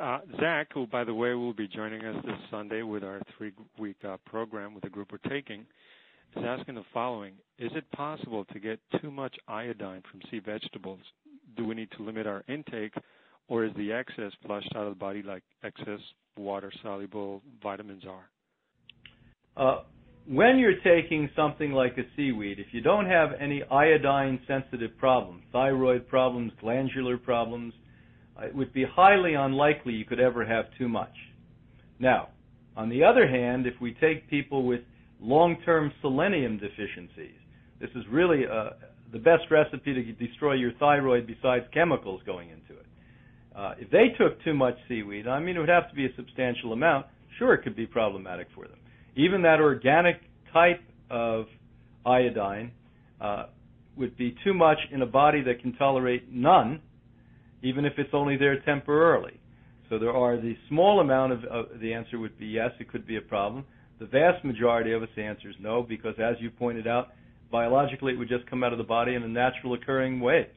uh, Zach, who, by the way, will be joining us this Sunday with our three-week uh, program with the group we're taking, is asking the following: Is it possible to get too much iodine from sea vegetables? Do we need to limit our intake, or is the excess flushed out of the body like excess water-soluble vitamins are? Uh, when you're taking something like a seaweed, if you don't have any iodine sensitive problems, thyroid problems, glandular problems, it would be highly unlikely you could ever have too much. Now, on the other hand, if we take people with long-term selenium deficiencies, this is really uh, the best recipe to destroy your thyroid besides chemicals going into it. Uh, if they took too much seaweed, I mean, it would have to be a substantial amount. Sure, it could be problematic for them. Even that organic type of iodine uh, would be too much in a body that can tolerate none, even if it's only there temporarily. So there are the small amount of uh, the answer would be yes, it could be a problem. The vast majority of us answers no, because as you pointed out, biologically it would just come out of the body in a natural occurring way.